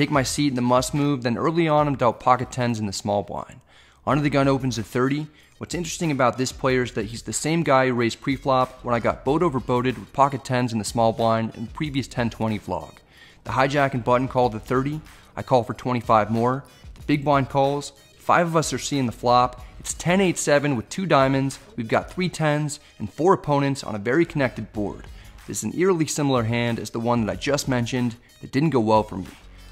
take my seat in the must move, then early on I'm dealt pocket 10s in the small blind. Under the gun opens at 30. What's interesting about this player is that he's the same guy who raised pre-flop when I got boat over boated with pocket 10s in the small blind in the previous 10-20 vlog. The hijack and button call the 30. I call for 25 more. The big blind calls. Five of us are seeing the flop. It's 10-8-7 with two diamonds. We've got three tens and four opponents on a very connected board. This is an eerily similar hand as the one that I just mentioned that didn't go well for me.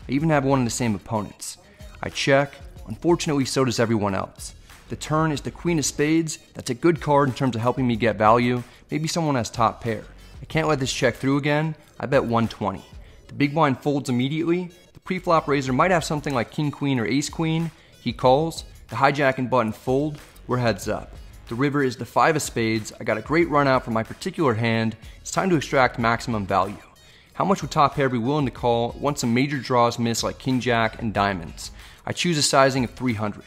I even have one of the same opponents. I check, unfortunately so does everyone else. The turn is the queen of spades, that's a good card in terms of helping me get value, maybe someone has top pair. I can't let this check through again, I bet 120. The big blind folds immediately, the pre-flop raiser might have something like king queen or ace queen, he calls, the hijack and button fold, we're heads up. The river is the five of spades, I got a great run out from my particular hand, it's time to extract maximum value. How much would top pair be willing to call once some major draws miss like king jack and diamonds? I choose a sizing of 300.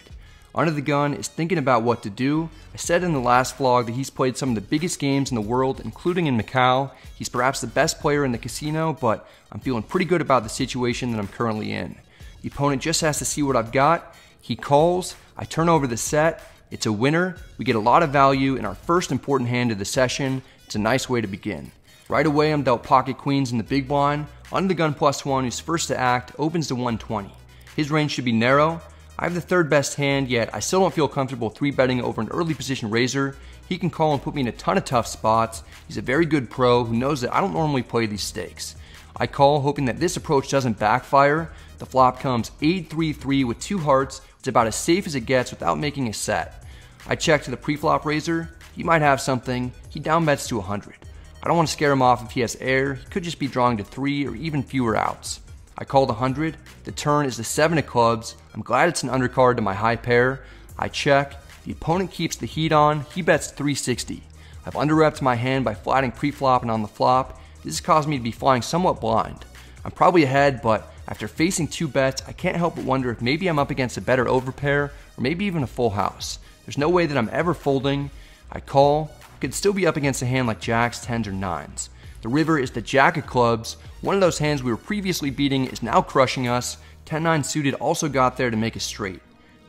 Under the gun is thinking about what to do. I said in the last vlog that he's played some of the biggest games in the world, including in Macau. He's perhaps the best player in the casino, but I'm feeling pretty good about the situation that I'm currently in. The opponent just has to see what I've got. He calls, I turn over the set, it's a winner. We get a lot of value in our first important hand of the session. It's a nice way to begin. Right away, I'm dealt pocket queens in the big blind. Under the gun plus one, who's first to act, opens to 120. His range should be narrow. I have the third best hand, yet I still don't feel comfortable 3 betting over an early position raiser. He can call and put me in a ton of tough spots. He's a very good pro who knows that I don't normally play these stakes. I call hoping that this approach doesn't backfire. The flop comes 8-3-3 with two hearts. It's about as safe as it gets without making a set. I check to the pre-flop raiser. He might have something. He down bets to 100. I don't want to scare him off if he has air. He could just be drawing to three or even fewer outs. I called 100. The turn is the seven of clubs. I'm glad it's an undercard to my high pair. I check. The opponent keeps the heat on. He bets 360. I've underrepped my hand by flatting pre-flop and on the flop. This has caused me to be flying somewhat blind. I'm probably ahead, but after facing two bets, I can't help but wonder if maybe I'm up against a better overpair or maybe even a full house. There's no way that I'm ever folding. I call could still be up against a hand like jacks, tens, or nines. The river is the jack of clubs. One of those hands we were previously beating is now crushing us. 10-9 suited also got there to make us straight.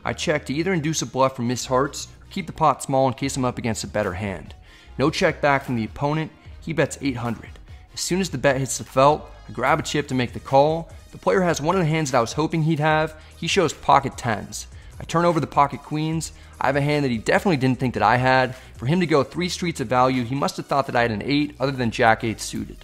I check to either induce a bluff from Miss hearts or keep the pot small in case I'm up against a better hand. No check back from the opponent. He bets 800. As soon as the bet hits the felt, I grab a chip to make the call. The player has one of the hands that I was hoping he'd have. He shows pocket tens. I turn over the pocket queens. I have a hand that he definitely didn't think that I had. For him to go three streets of value, he must have thought that I had an 8 other than Jack 8 suited.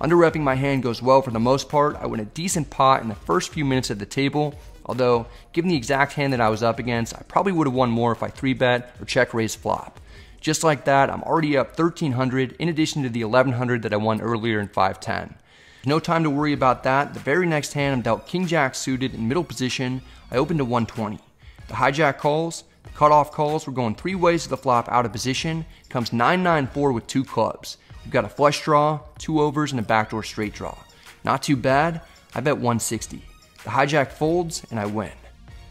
Under repping my hand goes well for the most part. I win a decent pot in the first few minutes at the table. Although, given the exact hand that I was up against, I probably would have won more if I 3 bet or check raise flop. Just like that, I'm already up 1300 in addition to the 1100 that I won earlier in 510. No time to worry about that. The very next hand, I'm dealt King Jack suited in middle position. I open to 120. The hijack calls, the cutoff calls, we're going three ways to the flop out of position. Comes 9-9-4 with two clubs. We've got a flush draw, two overs, and a backdoor straight draw. Not too bad, I bet 160. The hijack folds, and I win.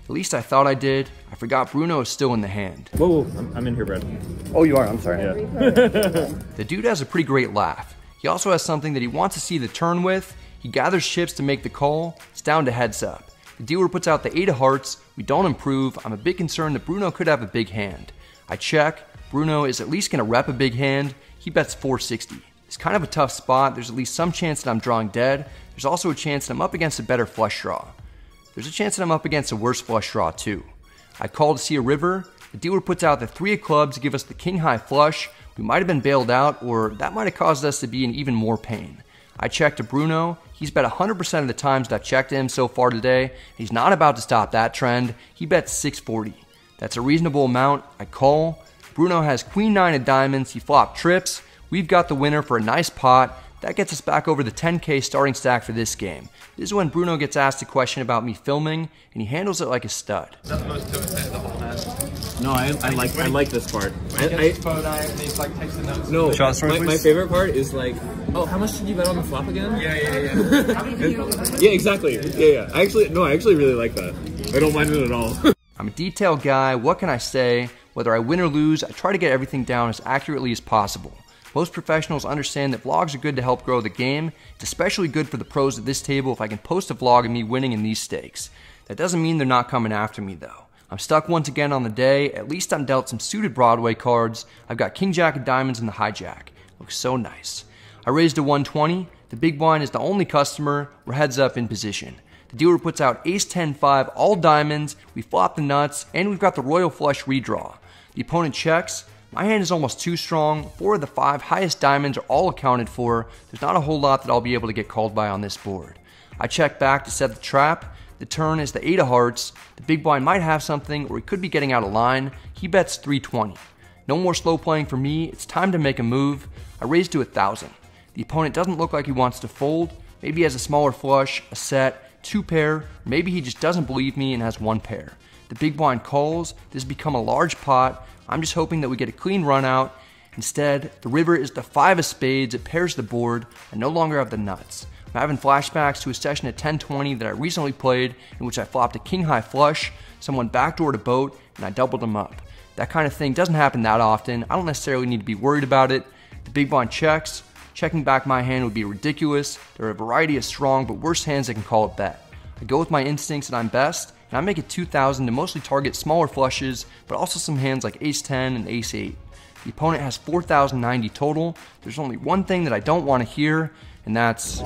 At least I thought I did. I forgot Bruno is still in the hand. Whoa, whoa. I'm, I'm in here, Brad. Oh, you are? I'm sorry. Yeah. the dude has a pretty great laugh. He also has something that he wants to see the turn with. He gathers chips to make the call. It's down to heads up. The dealer puts out the 8 of hearts, we don't improve, I'm a bit concerned that Bruno could have a big hand. I check, Bruno is at least going to rep a big hand, he bets 460. It's kind of a tough spot, there's at least some chance that I'm drawing dead, there's also a chance that I'm up against a better flush draw. There's a chance that I'm up against a worse flush draw too. I call to see a river, the dealer puts out the 3 of clubs to give us the king high flush, we might have been bailed out, or that might have caused us to be in even more pain. I checked to Bruno. He's bet 100% of the times that I've checked him so far today. He's not about to stop that trend. He bets 640. That's a reasonable amount. I call. Bruno has queen nine of diamonds. He flop trips. We've got the winner for a nice pot. That gets us back over the 10k starting stack for this game. This is when Bruno gets asked a question about me filming, and he handles it like a stud. Is that the most? No, I, I like I like this part. I, I, phone eye and he's like takes the notes. no, my, my favorite part is like, oh, how much did you bet on the flop again? Yeah, yeah, yeah. Yeah, exactly. Yeah, yeah. I actually, no, I actually really like that. I don't mind it at all. I'm a detailed guy. What can I say? Whether I win or lose, I try to get everything down as accurately as possible. Most professionals understand that vlogs are good to help grow the game. It's especially good for the pros at this table if I can post a vlog of me winning in these stakes. That doesn't mean they're not coming after me though. I'm stuck once again on the day. At least I'm dealt some suited Broadway cards. I've got King Jack of Diamonds and the Hijack. Looks so nice. I raised to 120. The big blind is the only customer. We're heads up in position. The dealer puts out ace 10 5, all diamonds. We flop the nuts, and we've got the royal flush redraw. The opponent checks. My hand is almost too strong. Four of the five highest diamonds are all accounted for. There's not a whole lot that I'll be able to get called by on this board. I check back to set the trap. The turn is the eight of hearts. The big blind might have something, or he could be getting out of line. He bets 320. No more slow playing for me. It's time to make a move. I raise to a thousand. The opponent doesn't look like he wants to fold. Maybe he has a smaller flush, a set, two pair, maybe he just doesn't believe me and has one pair. The big blind calls. This has become a large pot. I'm just hoping that we get a clean run out. Instead, the river is the five of spades, it pairs the board, I no longer have the nuts. I'm having flashbacks to a session at 1020 that I recently played in which I flopped a king high flush, someone backdoored a boat, and I doubled them up. That kind of thing doesn't happen that often. I don't necessarily need to be worried about it. The big blind checks. Checking back my hand would be ridiculous. There are a variety of strong but worse hands that can call it bet. I go with my instincts that I'm best, and I make it 2000 to mostly target smaller flushes, but also some hands like ace 10 and ace 8. The opponent has 4090 total. There's only one thing that I don't want to hear, and that's.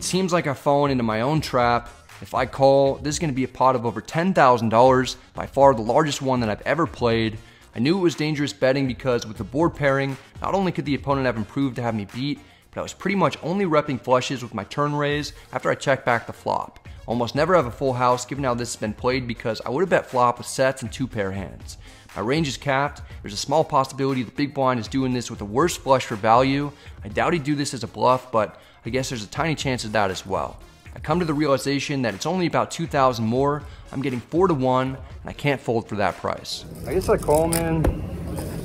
Seems like I've fallen into my own trap. If I call, this is going to be a pot of over $10,000, by far the largest one that I've ever played. I knew it was dangerous betting because with the board pairing, not only could the opponent have improved to have me beat, but I was pretty much only repping flushes with my turn raise after I checked back the flop. Almost never have a full house given how this has been played because I would have bet flop with sets and two pair hands. My range is capped. There's a small possibility the big blind is doing this with a worse flush for value. I doubt he'd do this as a bluff, but I guess there's a tiny chance of that as well. I come to the realization that it's only about 2,000 more. I'm getting 4 to 1, and I can't fold for that price. I guess I call, man.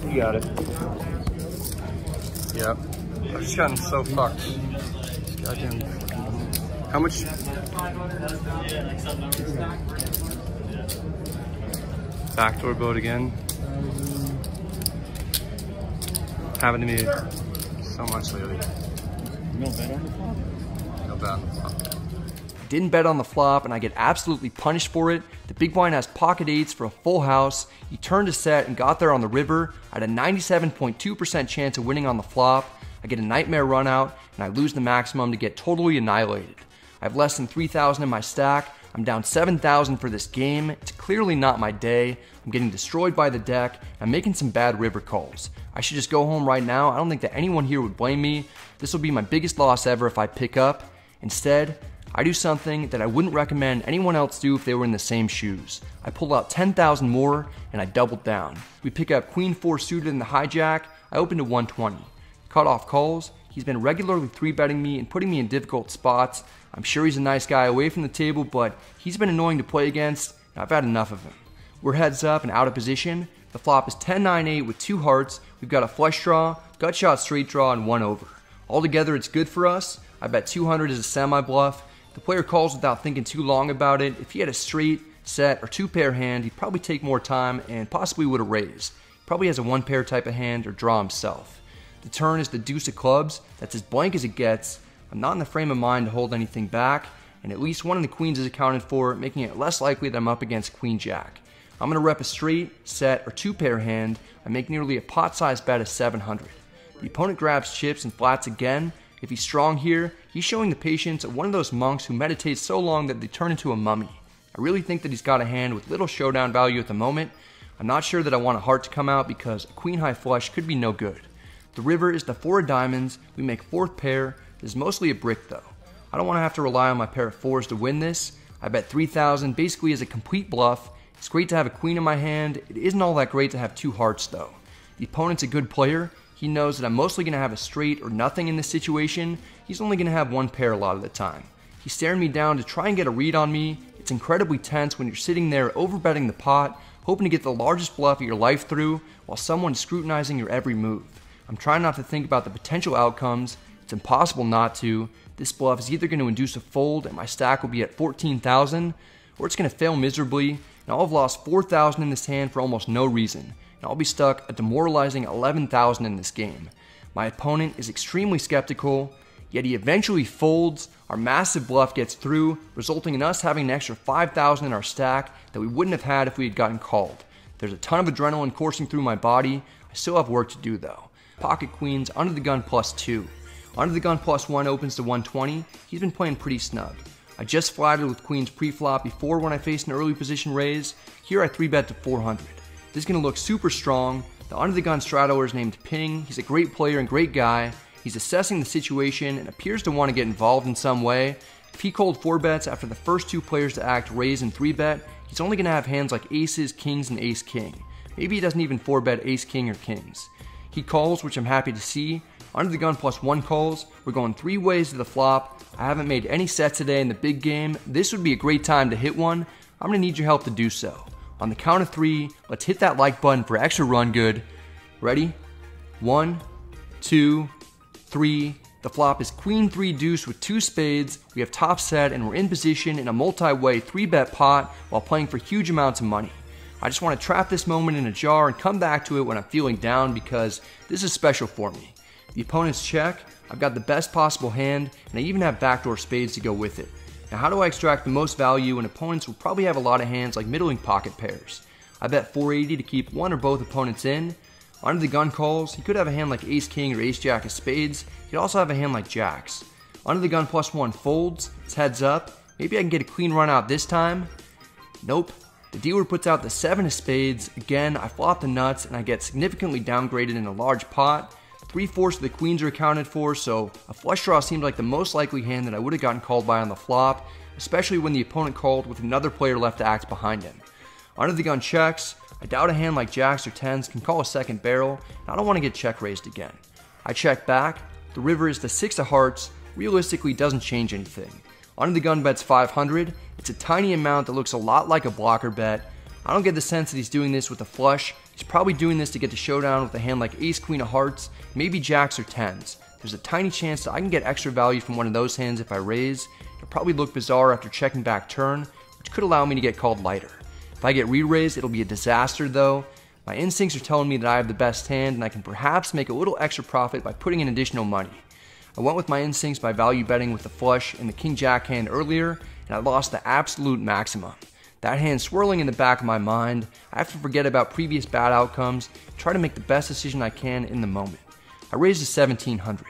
You got it. Yep. I've just gotten so fucked. Goddamn. How much? Backdoor boat again. Happened to me so much lately. No bet on the flop? No bet on the flop. didn't bet on the flop and I get absolutely punished for it. The big blind has pocket eights for a full house. He turned a set and got there on the river. I had a 97.2% chance of winning on the flop. I get a nightmare run out and I lose the maximum to get totally annihilated. I have less than 3,000 in my stack. I'm down 7,000 for this game. It's clearly not my day. I'm getting destroyed by the deck. I'm making some bad river calls. I should just go home right now. I don't think that anyone here would blame me. This will be my biggest loss ever if I pick up. Instead, I do something that I wouldn't recommend anyone else do if they were in the same shoes. I pull out 10,000 more and I doubled down. We pick up Queen 4 suited in the hijack. I open to 120. Cut off calls. He's been regularly 3 betting me and putting me in difficult spots. I'm sure he's a nice guy away from the table, but he's been annoying to play against. I've had enough of him. We're heads up and out of position. The flop is 10-9-8 with two hearts. We've got a flush draw, gut shot straight draw, and one over. Altogether, it's good for us. I bet 200 is a semi bluff. The player calls without thinking too long about it. If he had a straight, set, or two pair hand, he'd probably take more time and possibly would have raised. Probably has a one pair type of hand or draw himself. The turn is the deuce of clubs. That's as blank as it gets. I'm not in the frame of mind to hold anything back, and at least one of the queens is accounted for, making it less likely that I'm up against queen jack. I'm going to rep a straight, set, or two pair hand. I make nearly a pot sized bet of 700. The opponent grabs chips and flats again. If he's strong here, he's showing the patience of one of those monks who meditates so long that they turn into a mummy. I really think that he's got a hand with little showdown value at the moment. I'm not sure that I want a heart to come out because a queen high flush could be no good. The river is the four of diamonds. We make fourth pair. This is mostly a brick though. I don't want to have to rely on my pair of fours to win this. I bet 3,000 basically as a complete bluff. It's great to have a queen in my hand. It isn't all that great to have two hearts though. The opponent's a good player. He knows that I'm mostly going to have a straight or nothing in this situation. He's only going to have one pair a lot of the time. He's staring me down to try and get a read on me. It's incredibly tense when you're sitting there overbetting the pot, hoping to get the largest bluff of your life through while someone's scrutinizing your every move. I'm trying not to think about the potential outcomes. It's impossible not to. This bluff is either going to induce a fold and my stack will be at 14,000, or it's going to fail miserably and I'll have lost 4,000 in this hand for almost no reason, and I'll be stuck a demoralizing 11,000 in this game. My opponent is extremely skeptical, yet he eventually folds, our massive bluff gets through, resulting in us having an extra 5,000 in our stack that we wouldn't have had if we had gotten called. There's a ton of adrenaline coursing through my body, I still have work to do though. Pocket Queens, under the gun plus 2. Under the gun plus 1 opens to 120, he's been playing pretty snug. I just flatted with Queens pre-flop before when I faced an early position raise, here I 3-bet to 400. This is going to look super strong, the under the gun straddler is named Ping, he's a great player and great guy, He's assessing the situation and appears to want to get involved in some way. If he called 4 bets after the first two players to act raise and 3 bet, he's only going to have hands like aces, kings, and ace king. Maybe he doesn't even 4 bet ace king or kings. He calls, which I'm happy to see. Under the gun plus 1 calls. We're going 3 ways to the flop. I haven't made any sets today in the big game. This would be a great time to hit one. I'm to need your help to do so. On the count of 3, let's hit that like button for extra run good. Ready? One, two three. The flop is queen three deuce with two spades. We have top set and we're in position in a multi-way three bet pot while playing for huge amounts of money. I just want to trap this moment in a jar and come back to it when I'm feeling down because this is special for me. The opponent's check, I've got the best possible hand, and I even have backdoor spades to go with it. Now how do I extract the most value when opponents will probably have a lot of hands like middling pocket pairs? I bet 480 to keep one or both opponents in, under the gun calls, he could have a hand like ace king or ace jack of spades. He could also have a hand like jacks. Under the gun plus one folds, it's heads up. Maybe I can get a clean run out this time. Nope. The dealer puts out the seven of spades. Again, I flop the nuts and I get significantly downgraded in a large pot. Three fourths of the queens are accounted for, so a flush draw seemed like the most likely hand that I would have gotten called by on the flop, especially when the opponent called with another player left to act behind him. Under the gun checks, I doubt a hand like jacks or tens can call a second barrel, and I don't want to get check raised again. I check back, the river is the six of hearts, realistically doesn't change anything. Under the gun bet's 500, it's a tiny amount that looks a lot like a blocker bet. I don't get the sense that he's doing this with a flush, he's probably doing this to get to showdown with a hand like ace queen of hearts, maybe jacks or tens. There's a tiny chance that I can get extra value from one of those hands if I raise. It'll probably look bizarre after checking back turn, which could allow me to get called lighter. If I get re-raised, it'll be a disaster though. My instincts are telling me that I have the best hand and I can perhaps make a little extra profit by putting in additional money. I went with my instincts by value betting with the flush and the king jack hand earlier and I lost the absolute maximum. That hand swirling in the back of my mind, I have to forget about previous bad outcomes try to make the best decision I can in the moment. I raised to 1700.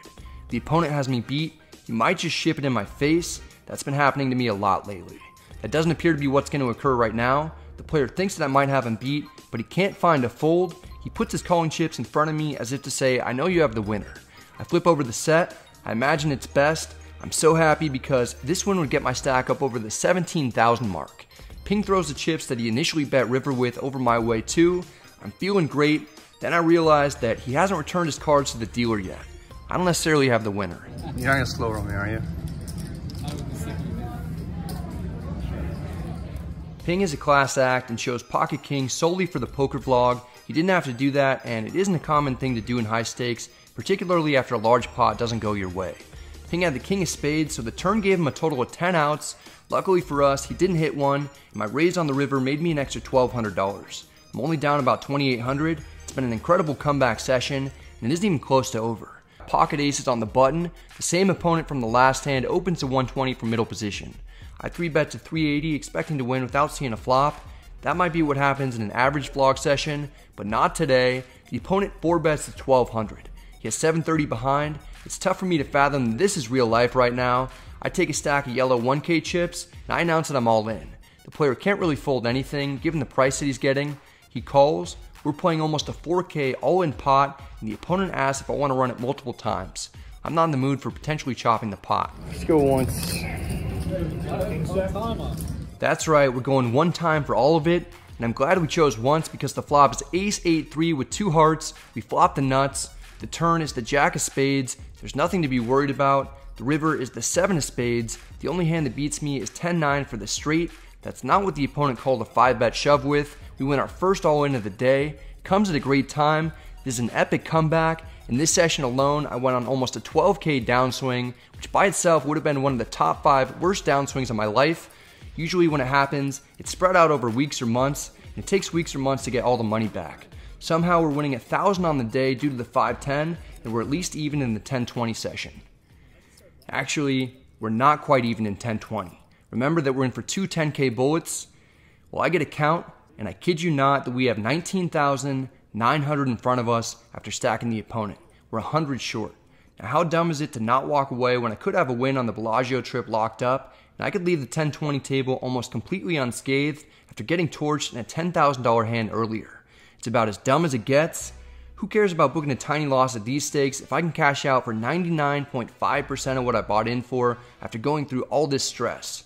The opponent has me beat, he might just ship it in my face. That's been happening to me a lot lately. That doesn't appear to be what's going to occur right now, the player thinks that I might have him beat, but he can't find a fold. He puts his calling chips in front of me as if to say, I know you have the winner. I flip over the set. I imagine it's best. I'm so happy because this one would get my stack up over the 17,000 mark. Ping throws the chips that he initially bet river with over my way too. I'm feeling great. Then I realized that he hasn't returned his cards to the dealer yet. I don't necessarily have the winner. You're not gonna slow roll me, are you? Ping is a class act and chose Pocket King solely for the poker vlog. He didn't have to do that, and it isn't a common thing to do in high stakes, particularly after a large pot doesn't go your way. Ping had the King of Spades, so the turn gave him a total of 10 outs. Luckily for us, he didn't hit one, and my raise on the river made me an extra $1,200. I'm only down about 2800 It's been an incredible comeback session, and it isn't even close to over. Pocket aces on the button, the same opponent from the last hand opens to 120 from middle position. I 3 bet to 380 expecting to win without seeing a flop. That might be what happens in an average vlog session, but not today. The opponent 4 bets to 1200. He has 730 behind. It's tough for me to fathom this is real life right now. I take a stack of yellow 1k chips and I announce that I'm all in. The player can't really fold anything given the price that he's getting. He calls, we're playing almost a 4k all-in pot and the opponent asks if I want to run it multiple times. I'm not in the mood for potentially chopping the pot. Let's go once. That's right, we're going one time for all of it, and I'm glad we chose once because the flop is ace 8-3 with two hearts, we flop the nuts, the turn is the jack of spades, there's nothing to be worried about, the river is the seven of spades, the only hand that beats me is 10-9 for the straight, that's not what the opponent called a 5-bet shove with, we win our first all-in of the day, comes at a great time, this is an epic comeback, In this session alone, I went on almost a 12k downswing, which by itself would have been one of the top 5 worst downswings of my life. Usually when it happens, it's spread out over weeks or months, and it takes weeks or months to get all the money back. Somehow we're winning a 1000 on the day due to the 510, and we're at least even in the 1020 session. Actually, we're not quite even in 1020. Remember that we're in for two 10k bullets? Well, I get a count, and I kid you not that we have 19,900 in front of us after stacking the opponent. We're 100 short. Now, how dumb is it to not walk away when I could have a win on the Bellagio trip locked up, and I could leave the 1020 table almost completely unscathed after getting torched in a $10,000 hand earlier? It's about as dumb as it gets. Who cares about booking a tiny loss at these stakes if I can cash out for 99.5% of what I bought in for after going through all this stress?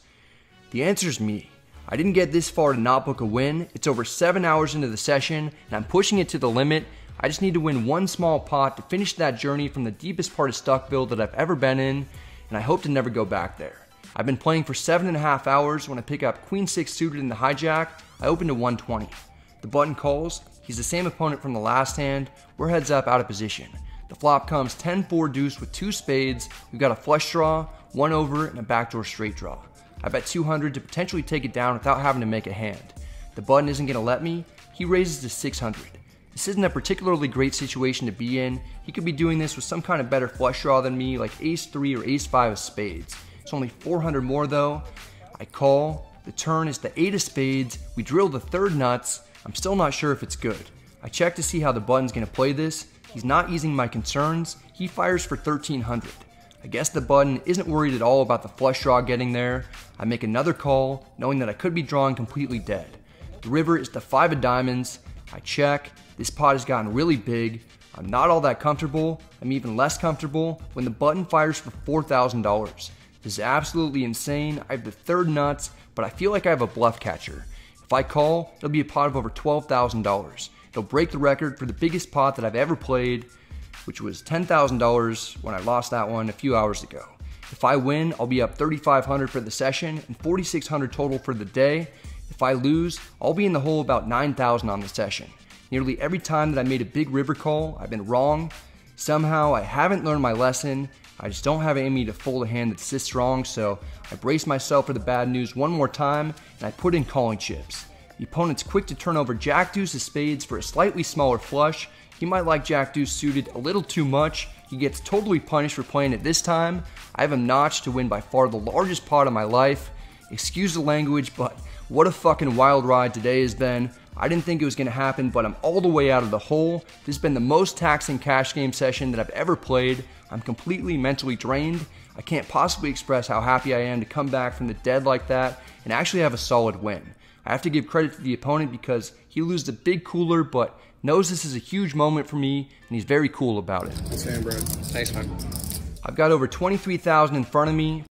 The answer is me. I didn't get this far to not book a win. It's over 7 hours into the session, and I'm pushing it to the limit. I just need to win one small pot to finish that journey from the deepest part of Stuckville that I've ever been in, and I hope to never go back there. I've been playing for seven and a half hours. When I pick up Queen 6 suited in the hijack, I open to 120. The button calls, He's the same opponent from the last hand. We're heads up out of position. The flop comes 10-4 deuce with two spades. We've got a flush draw, one over, and a backdoor straight draw. I bet 200 to potentially take it down without having to make a hand. The button isn't going to let me. He raises to 600. This isn't a particularly great situation to be in. He could be doing this with some kind of better flush draw than me, like ace 3 or ace 5 of spades. It's only 400 more though. I call. The turn is the 8 of spades. We drill the third nuts. I'm still not sure if it's good. I check to see how the button's gonna play this. He's not easing my concerns. He fires for 1300. I guess the button isn't worried at all about the flush draw getting there. I make another call, knowing that I could be drawing completely dead. The river is the five of diamonds. I check. This pot has gotten really big. I'm not all that comfortable. I'm even less comfortable when the button fires for $4,000. This is absolutely insane. I have the third nuts, but I feel like I have a bluff catcher. If I call, it'll be a pot of over $12,000. It'll break the record for the biggest pot that I've ever played, which was $10,000 when I lost that one a few hours ago. If I win, I'll be up $3,500 for the session and $4,600 total for the day. If I lose, I'll be in the hole about $9,000 on the session. Nearly every time that I made a big river call, I've been wrong. Somehow I haven't learned my lesson. I just don't have Amy to fold a hand that's this strong, so I brace myself for the bad news one more time and I put in calling chips. The opponent's quick to turn over Jack Deuce of spades for a slightly smaller flush. He might like Jack Deuce suited a little too much. He gets totally punished for playing it this time. I have him notched to win by far the largest pot of my life. Excuse the language, but what a fucking wild ride today has been. I didn't think it was going to happen, but I'm all the way out of the hole. This has been the most taxing cash game session that I've ever played. I'm completely mentally drained. I can't possibly express how happy I am to come back from the dead like that and actually have a solid win. I have to give credit to the opponent because he loses a big cooler, but knows this is a huge moment for me, and he's very cool about it. Sam, Brad. Thanks, man. I've got over 23,000 in front of me,